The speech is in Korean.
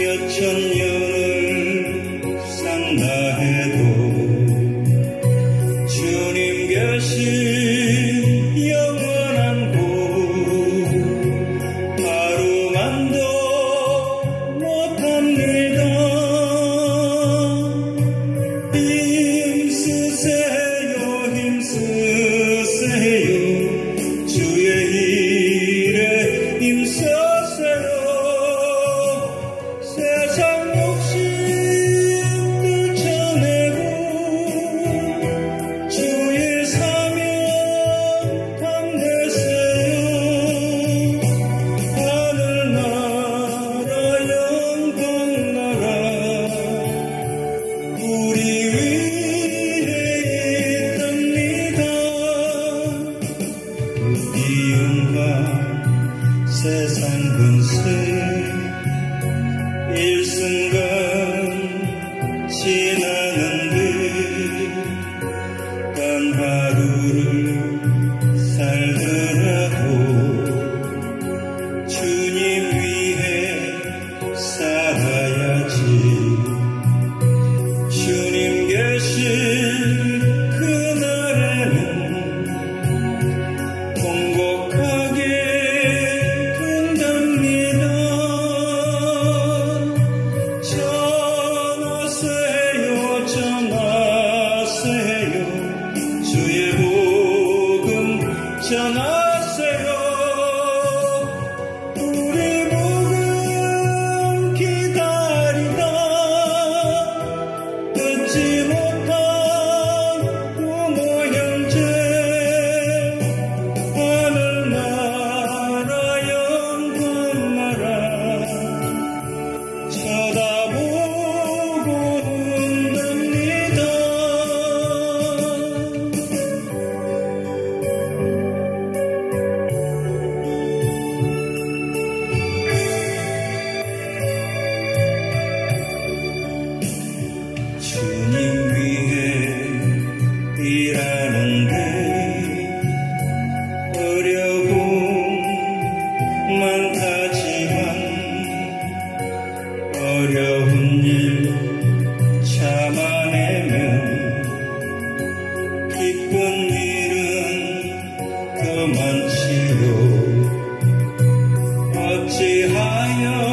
몇천 년을 산다 해도 주님 계신 이윤과 세상 분세 일순간 você, Rainha.